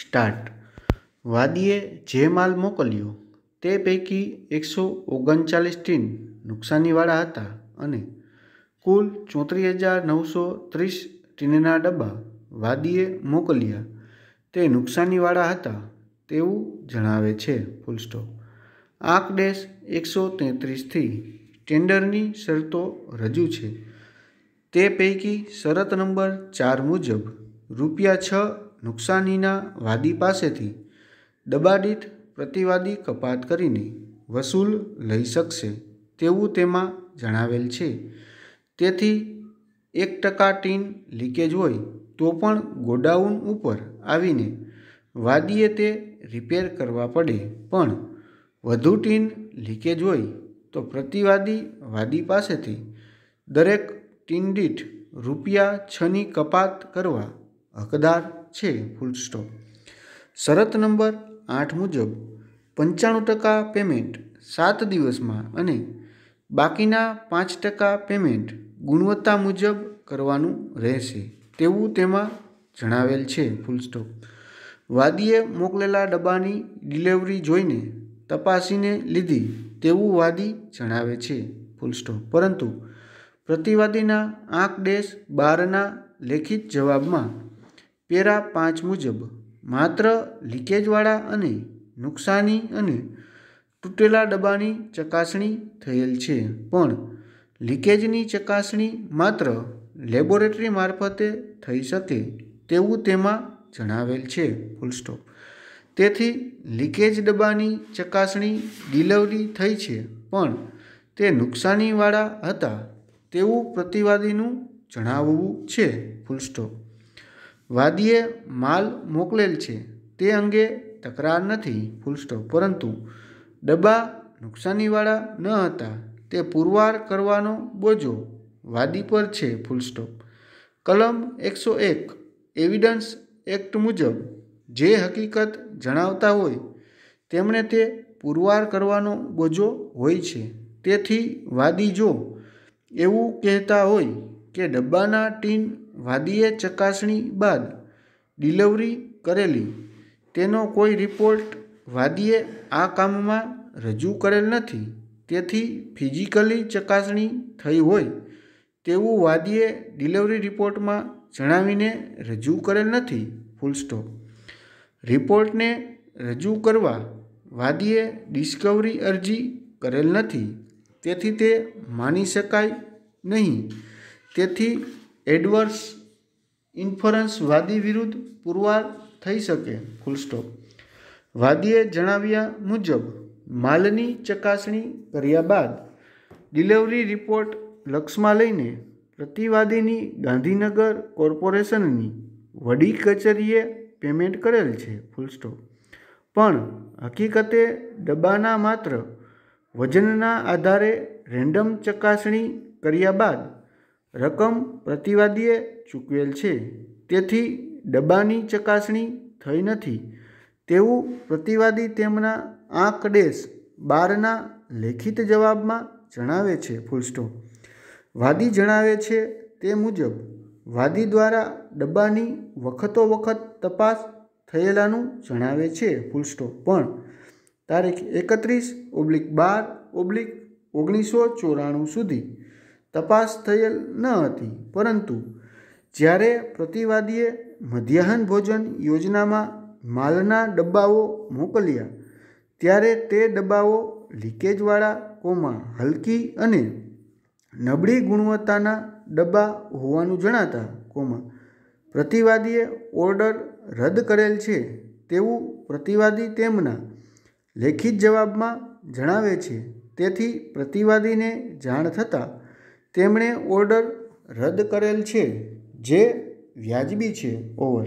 Start. વાદીએ જે માલ મોકલ્યો તે પૈકી એકસો ઓગણચાલીસ ટીન નુકસાનીવાળા હતા અને કુલ ચોત્રીસ હજાર નવસો ત્રીસ ટીનના ડબ્બા વાદીએ મોકલ્યા. તે નુકસાનીવાળા હતા તેવું જણાવે છે ફૂલ સ્ટોપ. આંક ડેશ એકસો તેત્રીસથી ટેન્ડરની શરતો રજૂ છે. તે પૈકી શરત નંબર ચાર મુજબ રૂપિયા છ નુકસાનીના વાદી પાસેથી દબાડીત પ્રતિવાદી કપાત કરીને વસૂલ લઈ શકશે તેવું તેમાં જણાવેલ છે. તેથી એક ટકા ટીન લીકેજ હોય તો પણ ગોડાઉન ઉપર આવીને વાદીએ તે રિપેર કરવા પડે. પણ વધુ ટીન લીકેજ હોય તો પ્રતિવાદી વાદી પાસેથી દરેક ટીન દીઠ રૂપિયા છની કપાત કરવા હકદાર છે ફૂલ સ્ટોપ શરત નંબર આઠ મુજબ પંચાણું ટકા પેમેન્ટ સાત દિવસમાં અને બાકીના પાંચ ટકા પેમેન્ટ ગુણવત્તા મુજબ કરવાનું રહેશે, તેવું તેમાં જણાવેલ છે ફૂલ સ્ટોપ વાદીએ મોકલેલા ડબ્બાની ડિલિવરી જોઈને તપાસીને લીધી, તેવું વાદી જણાવે છે ફૂલ સ્ટોપ પરંતુ પ્રતિવાદીના આંખ ડેશ બારના લેખિત જવાબમાં પેરા પાંચ મુજબ માત્ર લીકેજવાળા અને નુકસાની અને તૂટેલા ડબ્બાની ચકાસણી થયેલ છે. પણ લીકેજની ચકાસણી માત્ર લેબોરેટરી મારફતે થઈ શકે તેવું તેમાં જણાવેલ છે. Full stop. તેથી લીકેજ ડબ્બાની ચકાસણી ડિલિવરી થઈ છે, પણ તે નુકસાનીવાળા હતા તેવું પ્રતિવાદીનું જણાવવું છે. Full stop. વાદીએ માલ મોકલેલ છે. તે અંગે તકરાર નથી ફૂલસ્ટોપ પરંતુ ડબ્બા નુકસાનીવાળા ન હતા. તે પુરવાર કરવાનો બોજો વાદી પર છે ફૂલસ્ટોપ કલમ એકસો એક એવિડન્સ એક્ટ મુજબ જે હકીકત જણાવતા હોય, તેમણે તે પુરવાર કરવાનો બોજો હોય છે. તેથી વાદી જો એવું કહેતા હોય કે ડબ્બાના ટીન વાદીએ ચકાસણી બાદ ડિલિવરી કરેલી. તેનો કોઈ રિપોર્ટ વાદીએ આ કામમાં રજૂ કરેલ નથી. તેથી ફિઝિકલી ચકાસણી થઈ હોય તેવું વાદીએ ડિલિવરી રિપોર્ટમાં જણાવીને રજૂ કરેલ નથી. Full stop. રિપોર્ટને રજૂ કરવા વાદીએ ડિસ્કવરી અરજી કરેલ નથી. તેથી તે માની શકાય નહીં. તેથી એડવર્સ ઇન્ફરન્સ વાદી વિરુદ્ધ પુરવાર થઈ શકે. ફૂલ સ્ટોપ વાદીએ જણાવ્યા મુજબ, માલની ચકાસણી કર્યા બાદ ડિલિવરી રિપોર્ટ લક્ષમાં લઈને પ્રતિવાદીની ગાંધીનગર કોર્પોરેશનની વડી કચેરીએ પેમેન્ટ કરેલ છે. ફૂલ સ્ટોપ પણ હકીકતે ડબ્બાના માત્ર વજનના આધારે રેન્ડમ ચકાસણી કર્યા બાદ રકમ પ્રતિવાદીએ ચૂકવેલ છે. તેથી ડબ્બાની ચકાસણી થઈ નથી. તેવું પ્રતિવાદી તેમના આંક ડેશ બારના લેખિત જવાબમાં જણાવે છે. ફૂલસ્ટો વાદી જણાવે છે તે મુજબ, વાદી દ્વારા ડબ્બાની વખતો વખત તપાસ થયેલાનું જણાવે છે. ફૂલસ્ટો પણ, તારીખ એકત્રીસ ઓબ્લિક બાર ઓબ્લિક ઓગણીસો ચોરાણું સુધી તપાસ થયેલ ન હતી. પરંતુ જ્યારે પ્રતિવાદીએ મધ્યાહન ભોજન યોજનામાં માલના ડબ્બાઓ મોકલ્યા, ત્યારે તે ડબ્બાઓ લીકેજવાળા, કોમાં હલકી અને નબળી ગુણવત્તાના ડબ્બા હોવાનું જણાતા કોમાં પ્રતિવાદીએ ઓર્ડર રદ કરેલ છે તેવું પ્રતિવાદી તેમના લેખિત જવાબમાં જણાવે છે. તેથી પ્રતિવાદીને જાણ થતાં તેમણે ઓર્ડર રદ કરેલ છે જે વ્યાજબી છે. ઓવર